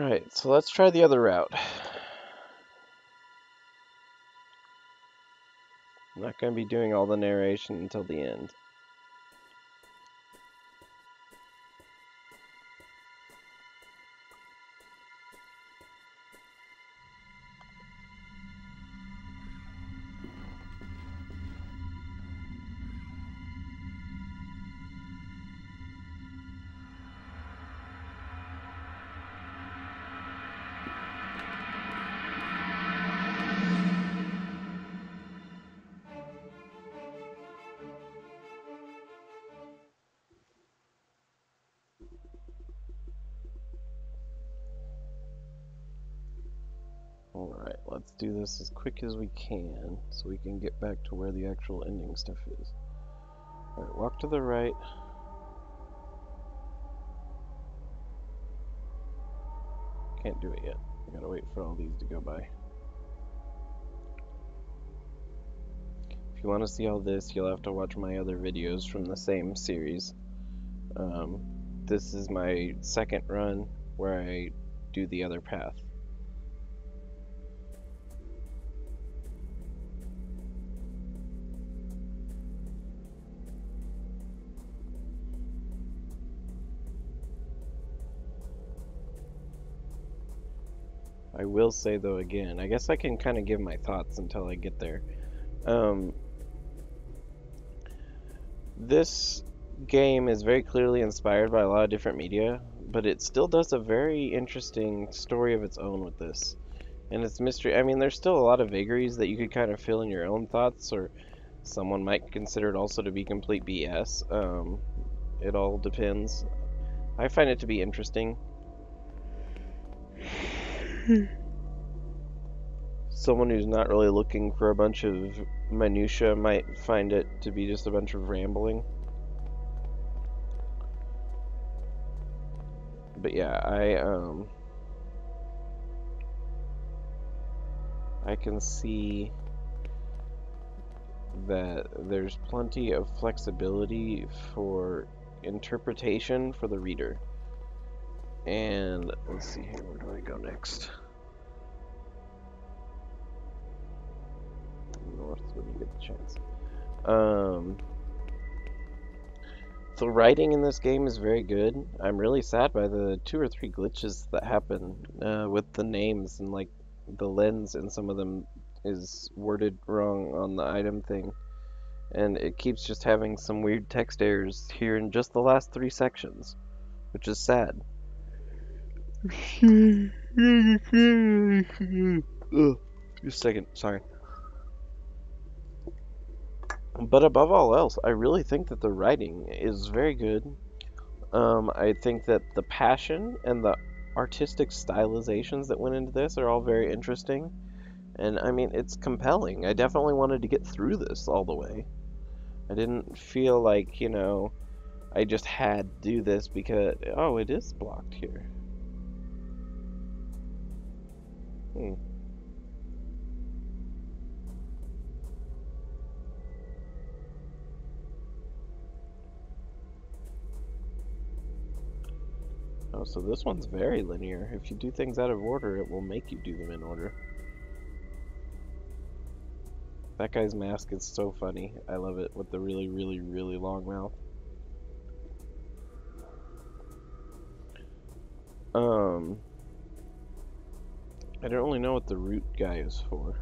Alright, so let's try the other route. I'm not going to be doing all the narration until the end. Alright, let's do this as quick as we can so we can get back to where the actual ending stuff is. Alright, walk to the right. Can't do it yet. I gotta wait for all these to go by. If you want to see all this, you'll have to watch my other videos from the same series. Um, this is my second run where I do the other path. I will say though again, I guess I can kind of give my thoughts until I get there. Um, this game is very clearly inspired by a lot of different media, but it still does a very interesting story of its own with this. And it's mystery. I mean, there's still a lot of vagaries that you could kind of fill in your own thoughts, or someone might consider it also to be complete BS. Um, it all depends. I find it to be interesting. Someone who's not really looking for a bunch of minutia might find it to be just a bunch of rambling. But yeah, I um I can see that there's plenty of flexibility for interpretation for the reader. And let's see here, where do I go next? North when you get the chance. Um, the writing in this game is very good. I'm really sad by the two or three glitches that happen uh, with the names and like the lens and some of them is worded wrong on the item thing. And it keeps just having some weird text errors here in just the last three sections, which is sad. Just a second, sorry. But above all else, I really think that the writing is very good. Um, I think that the passion and the artistic stylizations that went into this are all very interesting. And I mean, it's compelling. I definitely wanted to get through this all the way. I didn't feel like, you know, I just had to do this because, oh, it is blocked here. Hmm. Oh, so this one's very linear. If you do things out of order, it will make you do them in order. That guy's mask is so funny. I love it with the really, really, really long mouth. Um, I don't really know what the root guy is for.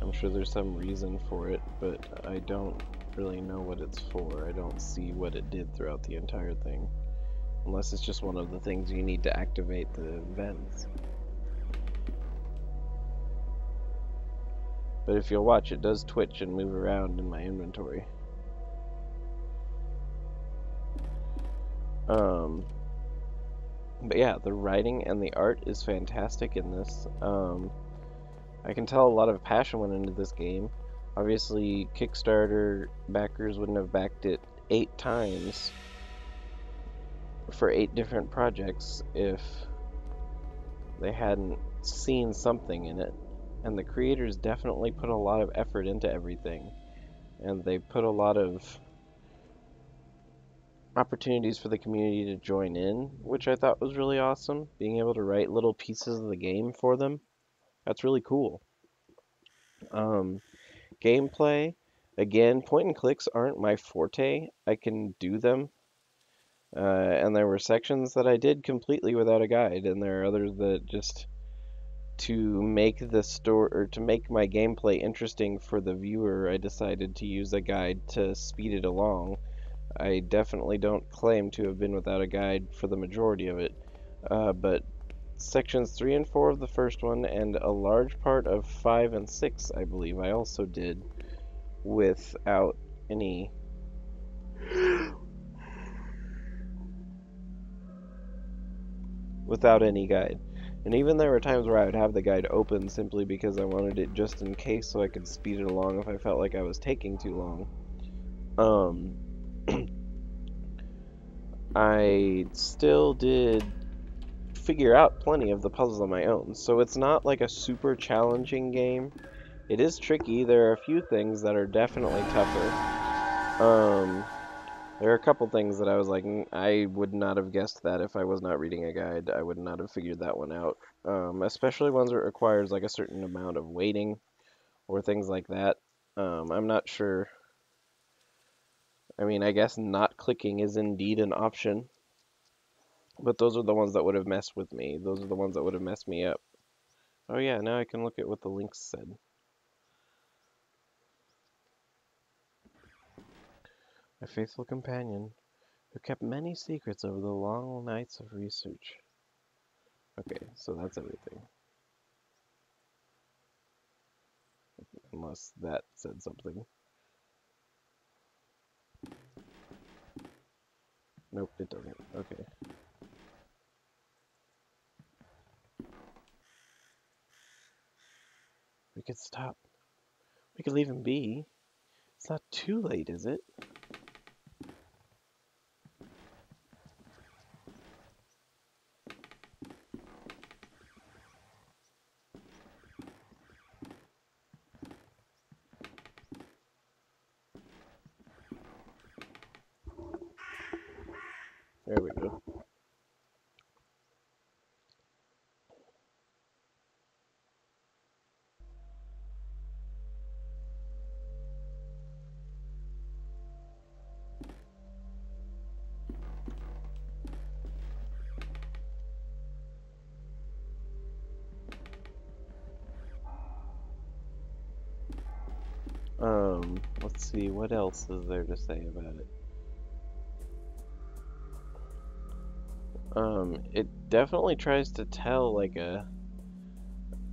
I'm sure there's some reason for it, but I don't really know what it's for. I don't see what it did throughout the entire thing. Unless it's just one of the things you need to activate the vents. But if you'll watch, it does twitch and move around in my inventory. Um, but yeah, the writing and the art is fantastic in this. Um, I can tell a lot of passion went into this game. Obviously, Kickstarter backers wouldn't have backed it eight times for eight different projects if they hadn't seen something in it. And the creators definitely put a lot of effort into everything. And they put a lot of opportunities for the community to join in, which I thought was really awesome. Being able to write little pieces of the game for them, that's really cool. Um, gameplay, again, point and clicks aren't my forte. I can do them. Uh, and there were sections that I did completely without a guide, and there are others that just to make the story or to make my gameplay interesting for the viewer, I decided to use a guide to speed it along. I definitely don't claim to have been without a guide for the majority of it, uh, but sections 3 and 4 of the first one and a large part of 5 and 6, I believe, I also did without any without any guide. And even there were times where I would have the guide open simply because I wanted it just in case so I could speed it along if I felt like I was taking too long. Um, I still did figure out plenty of the puzzles on my own, so it's not like a super challenging game. It is tricky. There are a few things that are definitely tougher. Um, there are a couple things that I was like, mm, I would not have guessed that if I was not reading a guide. I would not have figured that one out. Um, especially ones that requires like a certain amount of waiting or things like that. Um, I'm not sure. I mean, I guess not clicking is indeed an option. But those are the ones that would have messed with me. Those are the ones that would have messed me up. Oh yeah, now I can look at what the links said. A faithful companion who kept many secrets over the long nights of research. Okay, so that's everything. Unless that said something. Nope, it doesn't. Okay. We could stop. We could leave him be. It's not too late, is it? See, what else is there to say about it? Um, it definitely tries to tell like a.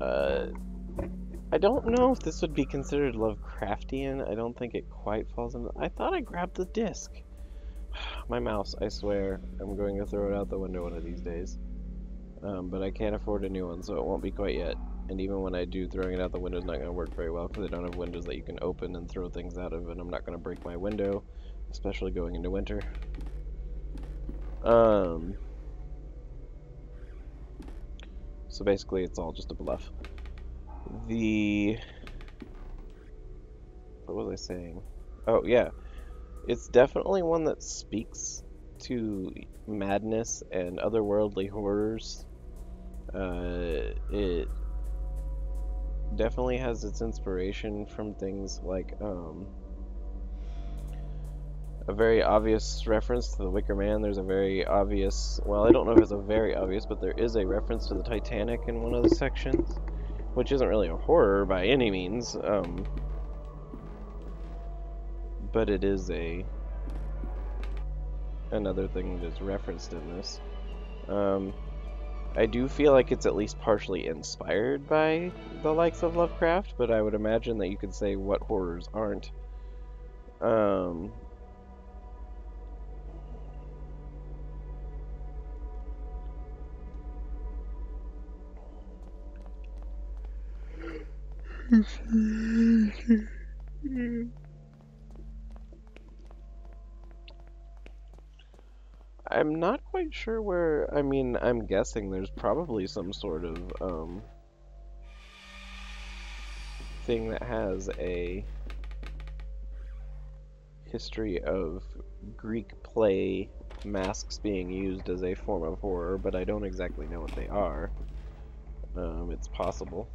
Uh, I don't know if this would be considered Lovecraftian. I don't think it quite falls into. I thought I grabbed the disc. My mouse, I swear, I'm going to throw it out the window one of these days. Um, but I can't afford a new one, so it won't be quite yet. And even when I do, throwing it out the window is not going to work very well because I don't have windows that you can open and throw things out of, and I'm not going to break my window, especially going into winter. Um. So basically, it's all just a bluff. The... What was I saying? Oh, yeah. It's definitely one that speaks to madness and otherworldly horrors. Uh, it definitely has its inspiration from things like, um, a very obvious reference to the Wicker Man. There's a very obvious, well, I don't know if it's a very obvious, but there is a reference to the Titanic in one of the sections, which isn't really a horror by any means, um, but it is a another thing that's referenced in this. Um, I do feel like it's at least partially inspired by the likes of Lovecraft, but I would imagine that you could say what horrors aren't. Um, I'm not quite sure where, I mean, I'm guessing there's probably some sort of, um, thing that has a history of Greek play masks being used as a form of horror, but I don't exactly know what they are. Um, it's possible.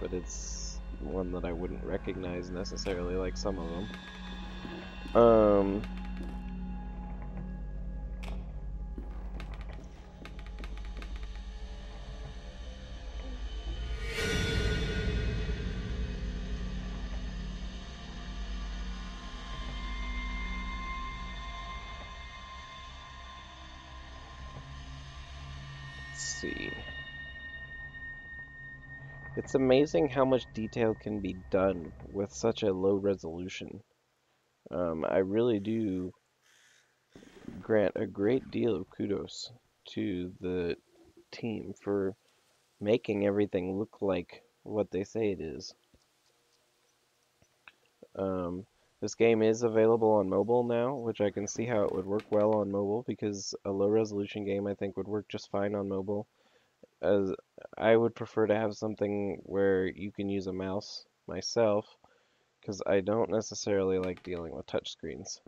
But it's one that I wouldn't recognize necessarily like some of them. Um, amazing how much detail can be done with such a low resolution. Um, I really do grant a great deal of kudos to the team for making everything look like what they say it is. Um, this game is available on mobile now, which I can see how it would work well on mobile because a low resolution game I think would work just fine on mobile. As I would prefer to have something where you can use a mouse myself because I don't necessarily like dealing with touchscreens.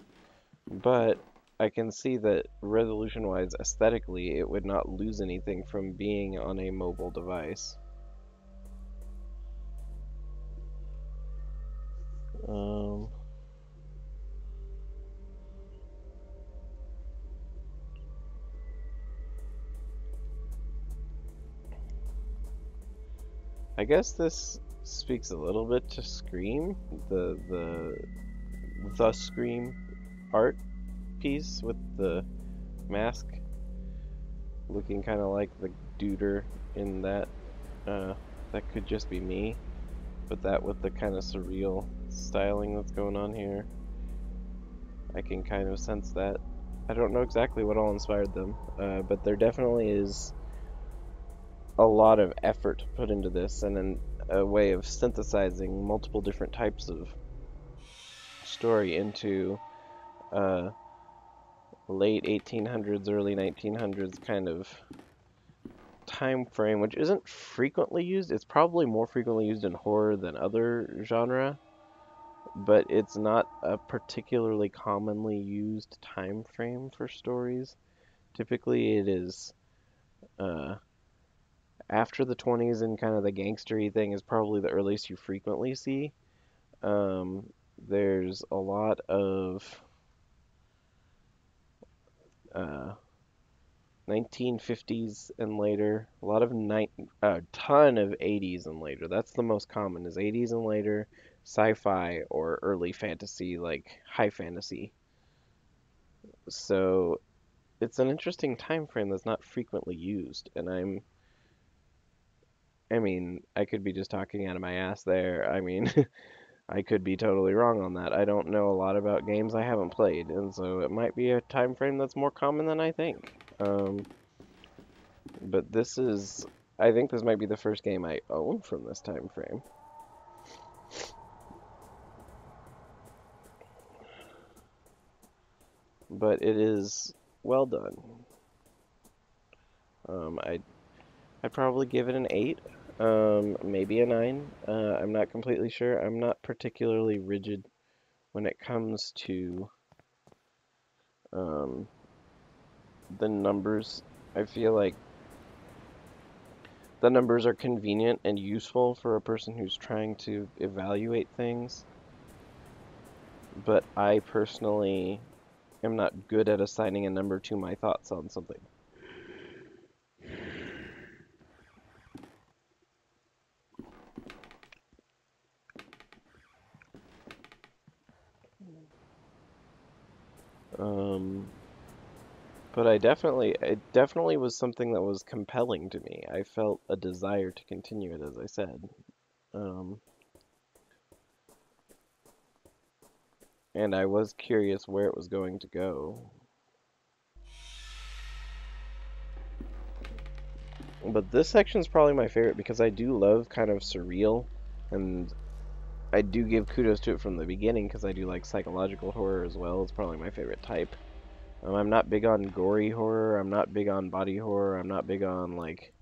But I can see that resolution wise, aesthetically, it would not lose anything from being on a mobile device. Um, I guess this speaks a little bit to Scream, the the the Scream art piece with the mask looking kind of like the duder in that. Uh, that could just be me, but that with the kind of surreal styling that's going on here, I can kind of sense that. I don't know exactly what all inspired them, uh, but there definitely is a lot of effort put into this and an, a way of synthesizing multiple different types of story into uh, late 1800s, early 1900s kind of time frame, which isn't frequently used. It's probably more frequently used in horror than other genre, but it's not a particularly commonly used time frame for stories. Typically, it is uh, after the 20s and kind of the gangstery thing is probably the earliest you frequently see. Um, there's a lot of uh, 1950s and later, a lot of a uh, ton of 80s and later. That's the most common is 80s and later, sci-fi or early fantasy, like high fantasy. So it's an interesting time frame that's not frequently used, and I'm I mean, I could be just talking out of my ass there. I mean, I could be totally wrong on that. I don't know a lot about games I haven't played, and so it might be a time frame that's more common than I think. Um, but this is, I think this might be the first game I own from this time frame. But it is well done. Um, I I'd probably give it an 8. Um, maybe a 9. Uh, I'm not completely sure. I'm not particularly rigid when it comes to um, the numbers. I feel like the numbers are convenient and useful for a person who's trying to evaluate things. But I personally am not good at assigning a number to my thoughts on something. Um, but I definitely, it definitely was something that was compelling to me. I felt a desire to continue it, as I said. Um, and I was curious where it was going to go. But this section is probably my favorite because I do love kind of surreal and I do give kudos to it from the beginning because I do like psychological horror as well. It's probably my favorite type. Um, I'm not big on gory horror. I'm not big on body horror. I'm not big on like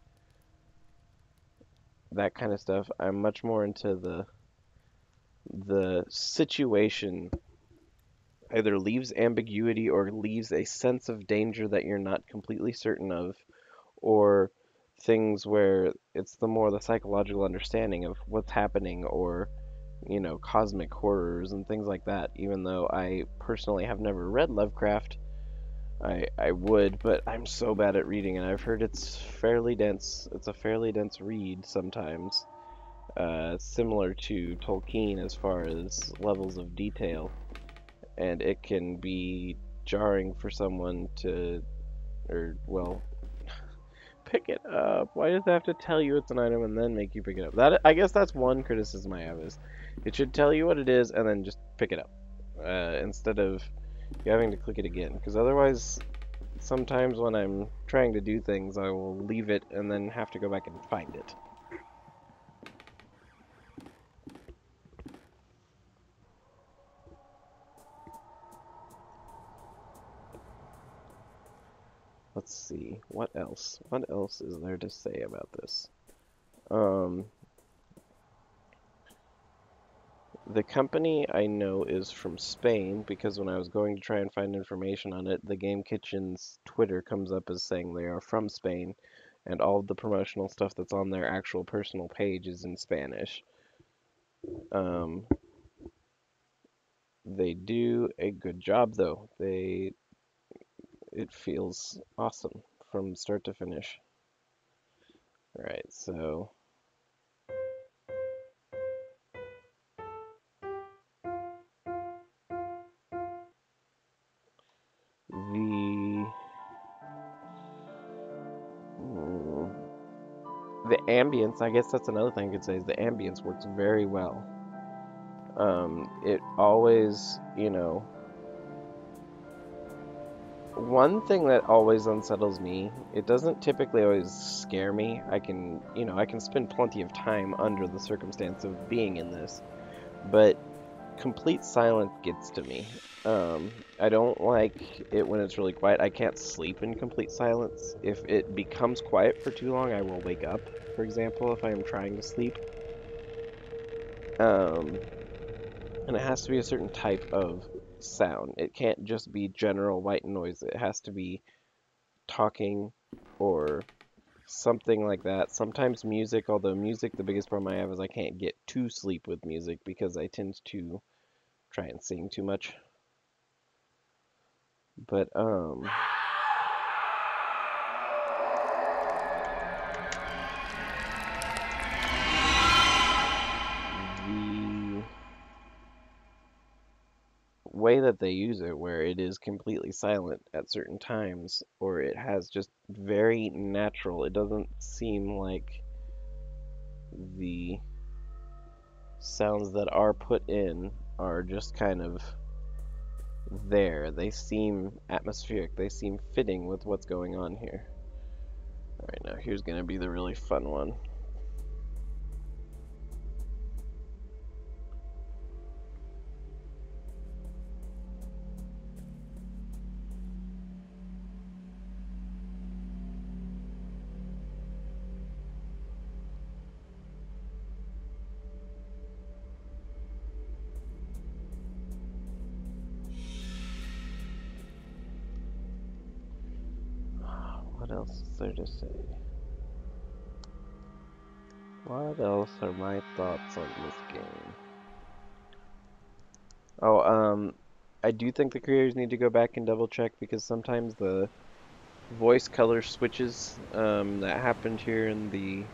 that kind of stuff. I'm much more into the the situation either leaves ambiguity or leaves a sense of danger that you're not completely certain of, or things where it's the more the psychological understanding of what's happening or you know cosmic horrors and things like that even though i personally have never read lovecraft. I i would but i'm so bad at reading and i've heard it's fairly dense. It's a fairly dense read sometimes uh, similar to tolkien as far as levels of detail. And it can be jarring for someone to or well pick it up. Why does it have to tell you it's an item and then make you pick it up? That I guess that's one criticism I have is it should tell you what it is and then just pick it up uh, instead of you having to click it again. Because otherwise, sometimes when I'm trying to do things, I will leave it and then have to go back and find it. Let's see what else what else is there to say about this? Um, the company I know is from Spain because when I was going to try and find information on it the Game Kitchen's Twitter comes up as saying they are from Spain and all of the promotional stuff that's on their actual personal page is in Spanish. Um, they do a good job though. They it feels awesome from start to finish. All right, so the hmm, the ambience, I guess that's another thing I could say is the ambience works very well. Um, it always, you know, one thing that always unsettles me, it doesn't typically always scare me. I can, you know, I can spend plenty of time under the circumstance of being in this, but complete silence gets to me. Um, I don't like it when it's really quiet. I can't sleep in complete silence. If it becomes quiet for too long, I will wake up, for example, if I am trying to sleep. Um, and it has to be a certain type of sound. It can't just be general white noise. It has to be talking or something like that. Sometimes music, although music, the biggest problem I have is I can't get to sleep with music because I tend to try and sing too much. But, um... that they use it where it is completely silent at certain times or it has just very natural it doesn't seem like the sounds that are put in are just kind of there. They seem atmospheric. They seem fitting with what's going on here. Alright now here's gonna be the really fun one What else is there to say? What else are my thoughts on this game? Oh, um, I do think the creators need to go back and double check because sometimes the voice color switches um, that happened here in the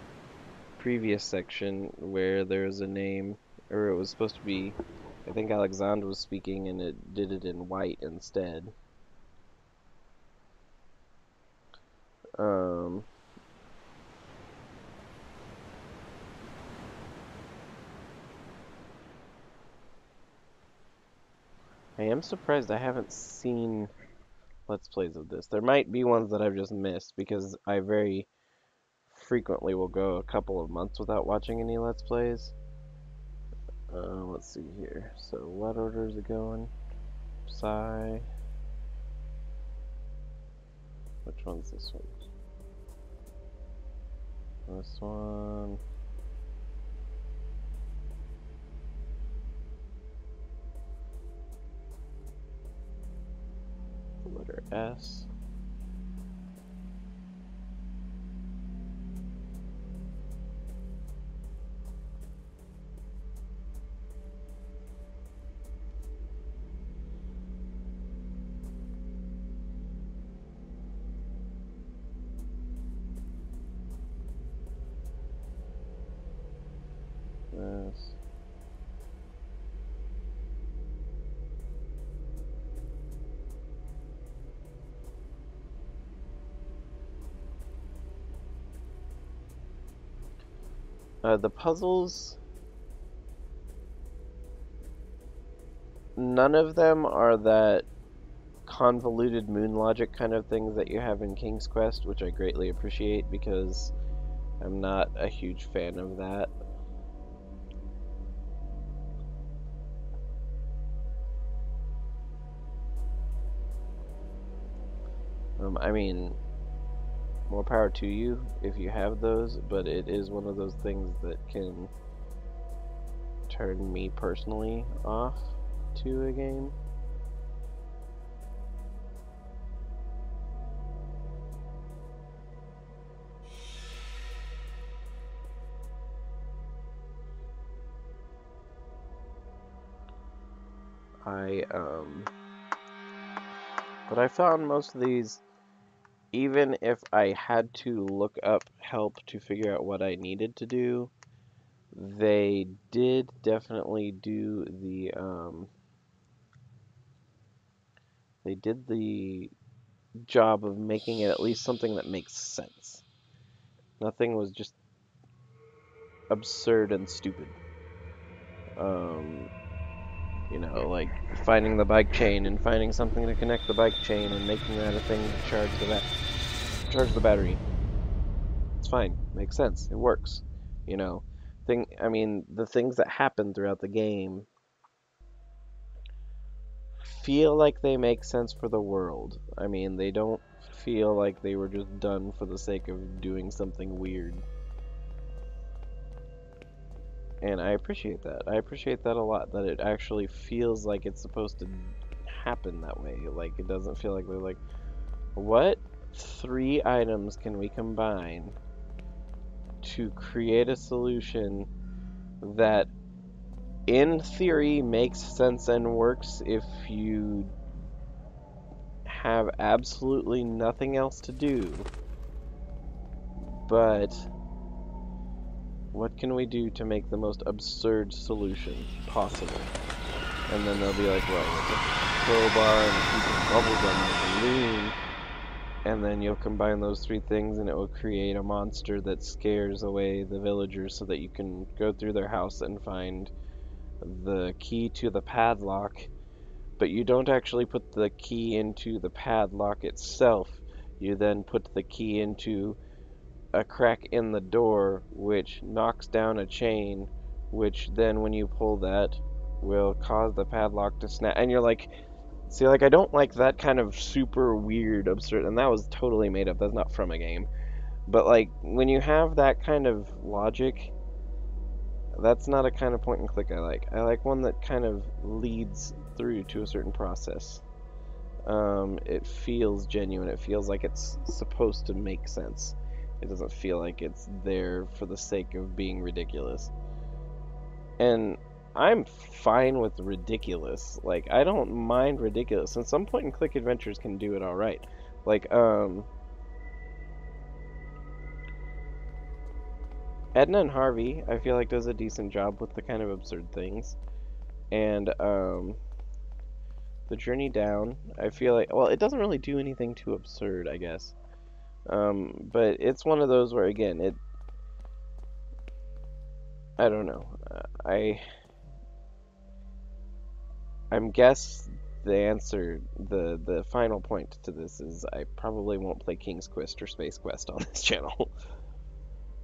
previous section where there's a name, or it was supposed to be, I think Alexandre was speaking and it did it in white instead. Um, I am surprised I haven't seen Let's Plays of this. There might be ones that I've just missed because I very frequently will go a couple of months without watching any Let's Plays. Uh, let's see here. So what order is it going? Psy. Which one's this one? This one. Letter S. Uh, the puzzles, none of them are that convoluted moon logic kind of things that you have in King's Quest, which I greatly appreciate because I'm not a huge fan of that. Um, I mean, more power to you if you have those, but it is one of those things that can turn me personally off to a game. I, um, but I found most of these even if I had to look up help to figure out what I needed to do, they did definitely do the um, they did the job of making it at least something that makes sense. Nothing was just absurd and stupid. Um, you know, like finding the bike chain and finding something to connect the bike chain and making that a thing to charge the ba charge the battery. It's fine. Makes sense. It works. You know, thing. I mean, the things that happen throughout the game feel like they make sense for the world. I mean, they don't feel like they were just done for the sake of doing something weird and I appreciate that. I appreciate that a lot. That it actually feels like it's supposed to happen that way. Like it doesn't feel like they're like, what three items can we combine to create a solution that, in theory, makes sense and works if you have absolutely nothing else to do, but what can we do to make the most absurd solution possible? And then they'll be like, well, with a crowbar and a piece of bubblegum and a balloon, and then you'll combine those three things and it will create a monster that scares away the villagers so that you can go through their house and find the key to the padlock, but you don't actually put the key into the padlock itself. You then put the key into a crack in the door which knocks down a chain which then when you pull that will cause the padlock to snap. And you're like see like I don't like that kind of super weird absurd and that was totally made up. That's not from a game. But like when you have that kind of logic that's not a kind of point and click I like. I like one that kind of leads through to a certain process. Um, it feels genuine. It feels like it's supposed to make sense it doesn't feel like it's there for the sake of being ridiculous. And I'm fine with ridiculous. Like, I don't mind ridiculous. And some point and click adventures can do it alright. Like, um. Edna and Harvey, I feel like, does a decent job with the kind of absurd things. And, um. The Journey Down, I feel like. Well, it doesn't really do anything too absurd, I guess. Um, but it's one of those where again it I don't know. Uh, I I'm guess the answer the the final point to this is I probably won't play King's Quest or Space Quest on this channel.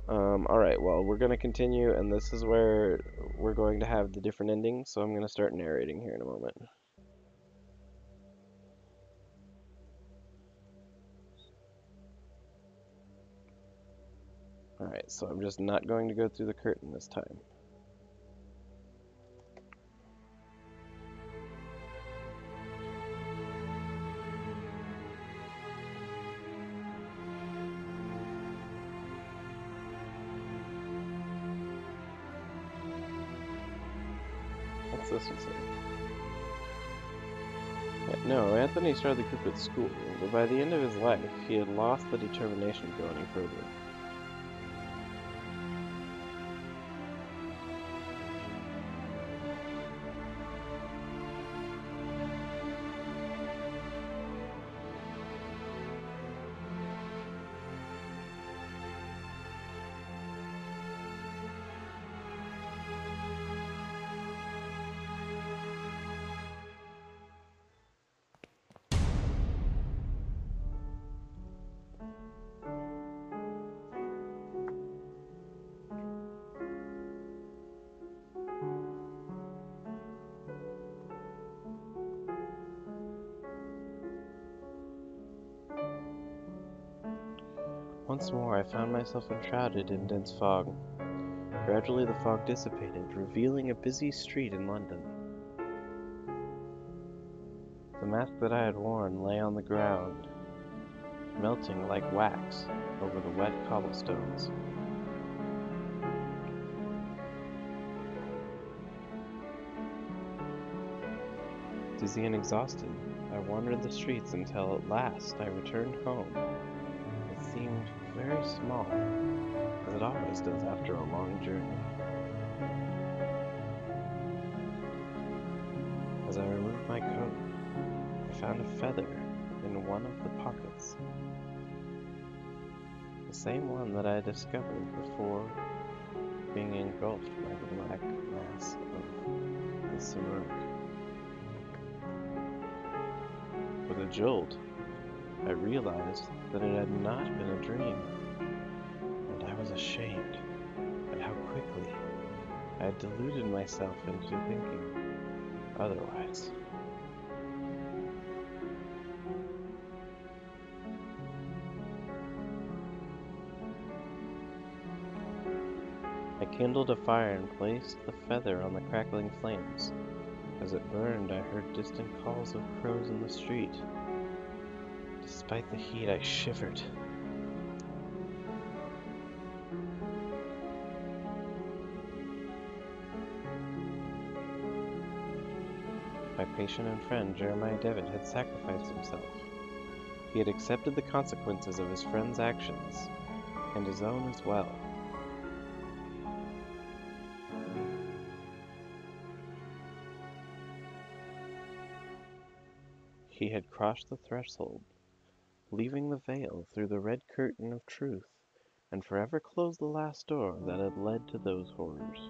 um, alright, well, we're going to continue, and this is where we're going to have the different endings, so I'm going to start narrating here in a moment. Alright, so I'm just not going to go through the curtain this time. What's this one say? Yeah, no, Anthony started the group at school, but by the end of his life, he had lost the determination to go any further. Once more I found myself enshrouded in dense fog. Gradually the fog dissipated, revealing a busy street in London. The mask that I had worn lay on the ground, melting like wax over the wet cobblestones. Dizzy and exhausted, I wandered the streets until at last I returned home. Small, as it always does after a long journey. As I removed my coat, I found a feather in one of the pockets. The same one that I had discovered before being engulfed by the black mass of the Simurgh. With a jolt, I realized that it had not been a dream, ashamed at how quickly I had deluded myself into thinking otherwise. I kindled a fire and placed the feather on the crackling flames. As it burned, I heard distant calls of crows in the street. Despite the heat, I shivered. Patient and friend Jeremiah Devitt had sacrificed himself. He had accepted the consequences of his friend's actions, and his own as well. He had crossed the threshold, leaving the veil through the red curtain of truth, and forever closed the last door that had led to those horrors.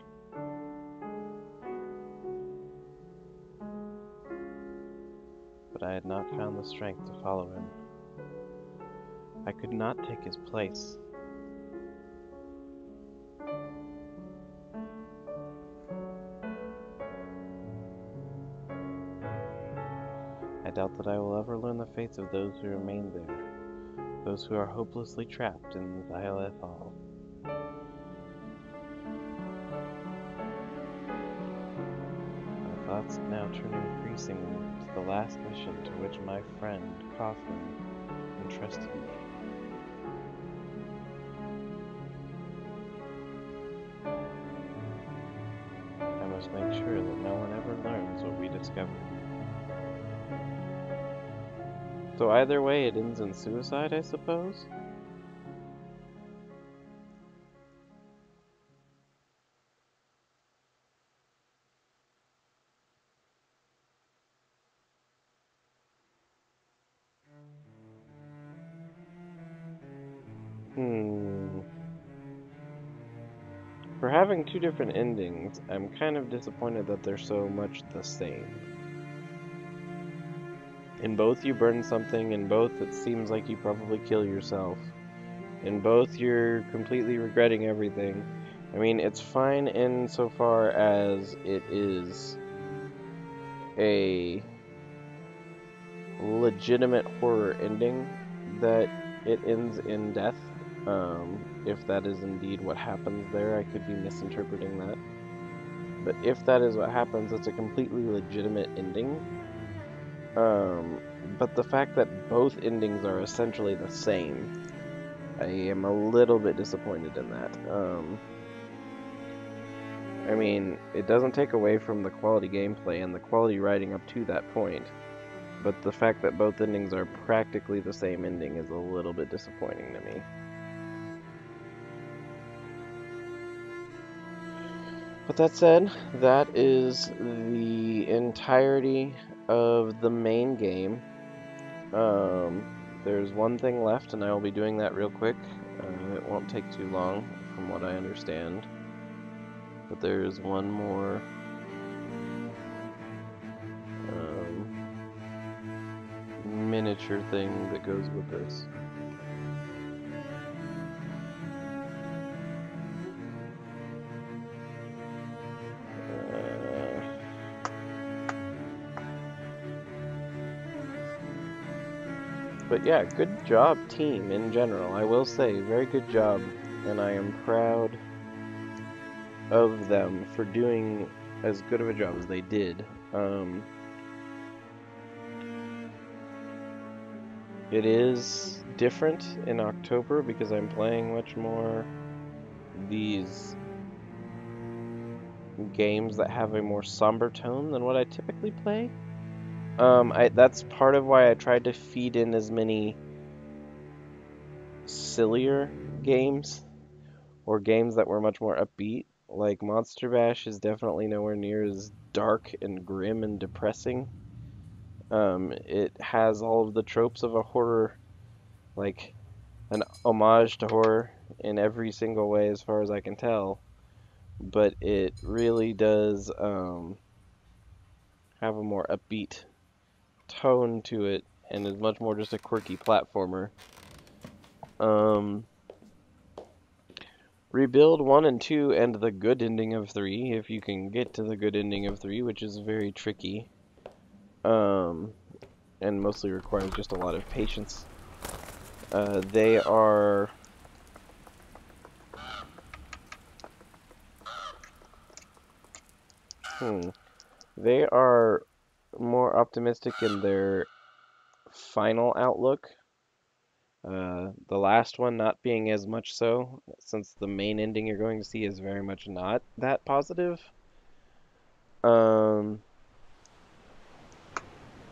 But I had not found the strength to follow him. I could not take his place. I doubt that I will ever learn the fates of those who remain there, those who are hopelessly trapped in Vile Hall. Turn increasingly to the last mission to which my friend Kaufman entrusted me. I must make sure that no one ever learns what we discovered. So either way, it ends in suicide, I suppose? Two different endings, I'm kind of disappointed that they're so much the same. In both, you burn something. In both, it seems like you probably kill yourself. In both, you're completely regretting everything. I mean, it's fine insofar as it is a legitimate horror ending that it ends in death. Um, if that is indeed what happens there, I could be misinterpreting that. But if that is what happens, it's a completely legitimate ending. Um, but the fact that both endings are essentially the same, I am a little bit disappointed in that. Um, I mean, it doesn't take away from the quality gameplay and the quality writing up to that point. But the fact that both endings are practically the same ending is a little bit disappointing to me. But that said, that is the entirety of the main game. Um, there's one thing left, and I will be doing that real quick. Uh, it won't take too long, from what I understand. But there is one more um, miniature thing that goes with this. But yeah, good job, team, in general. I will say, very good job. And I am proud of them for doing as good of a job as they did. Um, it is different in October because I'm playing much more these games that have a more somber tone than what I typically play. Um, I, that's part of why I tried to feed in as many sillier games or games that were much more upbeat. Like Monster Bash is definitely nowhere near as dark and grim and depressing. Um, it has all of the tropes of a horror, like an homage to horror in every single way, as far as I can tell. But it really does um, have a more upbeat tone to it and is much more just a quirky platformer. Um, rebuild 1 and 2 and the good ending of 3, if you can get to the good ending of 3, which is very tricky. Um, and mostly requires just a lot of patience. Uh, they are... Hmm. They are more optimistic in their final outlook. Uh, the last one not being as much so, since the main ending you're going to see is very much not that positive. Um,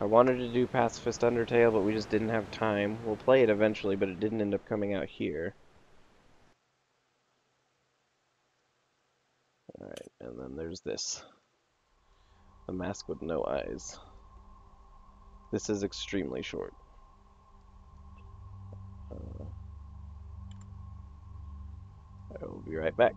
I wanted to do Pacifist Undertale, but we just didn't have time. We'll play it eventually, but it didn't end up coming out here. Alright, and then there's this. The mask with no eyes. This is extremely short. Uh, I will be right back.